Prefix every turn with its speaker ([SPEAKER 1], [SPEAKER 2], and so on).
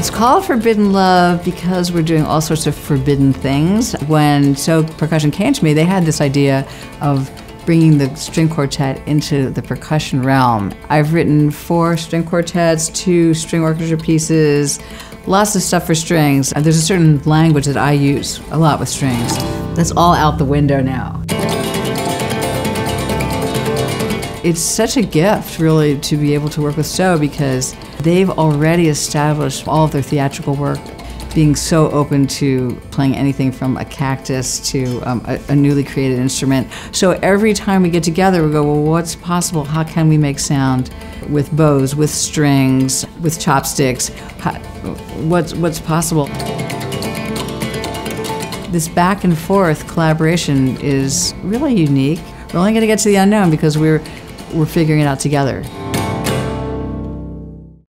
[SPEAKER 1] It's called Forbidden Love because we're doing all sorts of forbidden things. When Sō Percussion came to me, they had this idea of bringing the string quartet into the percussion realm. I've written four string quartets, two string orchestra pieces, lots of stuff for strings. There's a certain language that I use a lot with strings. That's all out the window now. It's such a gift, really, to be able to work with Sō because they've already established all of their theatrical work being so open to playing anything from a cactus to um, a, a, newly created instrument. So every time we get together, we go, well, what's possible? How can we make sound with bows, with strings, with chopsticks? How, what's, what's possible? This back and forth collaboration is really unique. We're only going to get to the unknown because we're, we're figuring it out together.